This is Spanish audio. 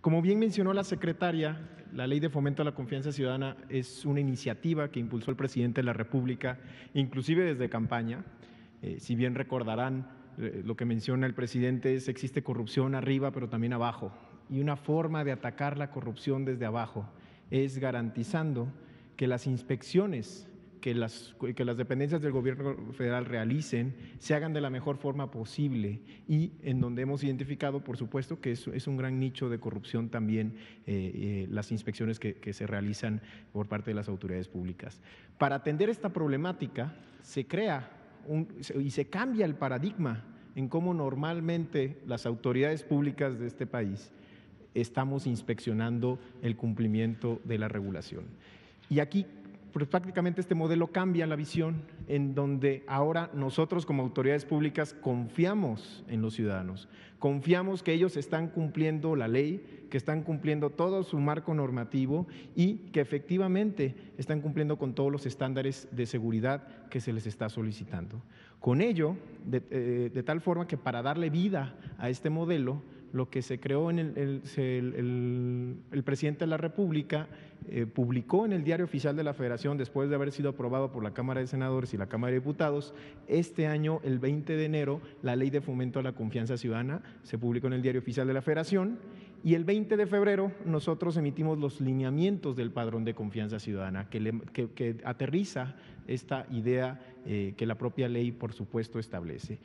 Como bien mencionó la secretaria, la Ley de Fomento a la Confianza Ciudadana es una iniciativa que impulsó el presidente de la República, inclusive desde campaña. Eh, si bien recordarán, eh, lo que menciona el presidente es existe corrupción arriba, pero también abajo. Y una forma de atacar la corrupción desde abajo es garantizando que las inspecciones que las, que las dependencias del gobierno federal realicen se hagan de la mejor forma posible y en donde hemos identificado, por supuesto, que es, es un gran nicho de corrupción también eh, eh, las inspecciones que, que, se realizan por parte de las autoridades públicas. Para atender esta problemática se crea y se cambia el paradigma en cómo normalmente las autoridades públicas de este país estamos inspeccionando el cumplimiento de la regulación. Y aquí pues prácticamente este modelo cambia la visión en donde ahora nosotros como autoridades públicas confiamos en los ciudadanos, confiamos que ellos están cumpliendo la ley, que están cumpliendo todo su marco normativo y que efectivamente están cumpliendo con todos los estándares de seguridad que se les está solicitando. Con ello, de, eh, tal forma que para darle vida a este modelo, lo que se creó en el presidente de la República eh, publicó en el diario oficial de la Federación, después de haber sido aprobado por la Cámara de Senadores y la Cámara de Diputados, este año, el 20 de enero, la Ley de Fomento a la Confianza Ciudadana se publicó en el diario oficial de la Federación y el 20 de febrero nosotros emitimos los lineamientos del padrón de confianza ciudadana que, aterriza esta idea eh, que la propia ley, por supuesto, establece.